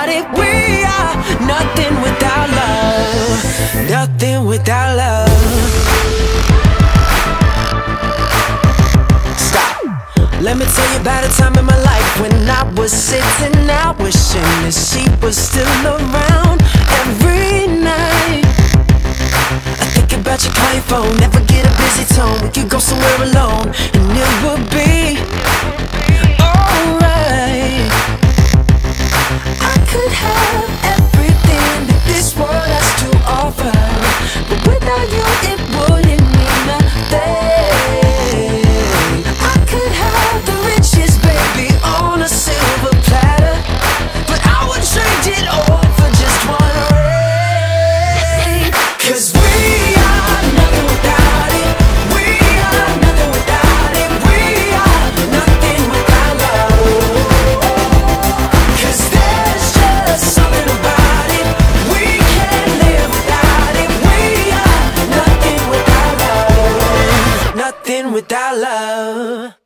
about it. We are nothing without love. Nothing without love. Stop. Let me tell you about a time in my life When I was sitting out Wishing that she was still around Every night. I think about your call your phone. Never get a busy tone. We could go somewhere alone. without love.